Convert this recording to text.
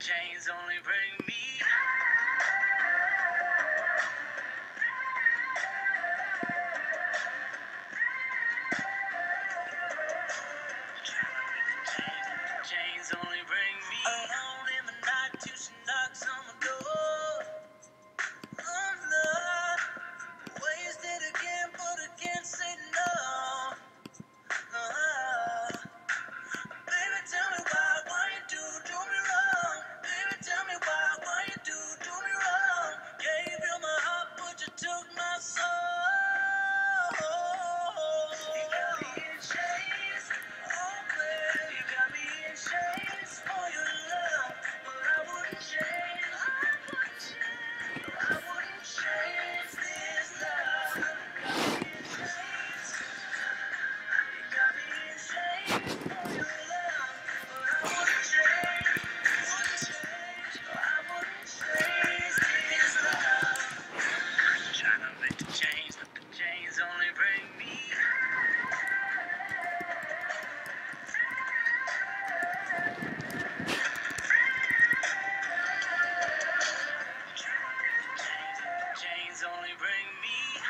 Chains only bring me Tryna only bring me.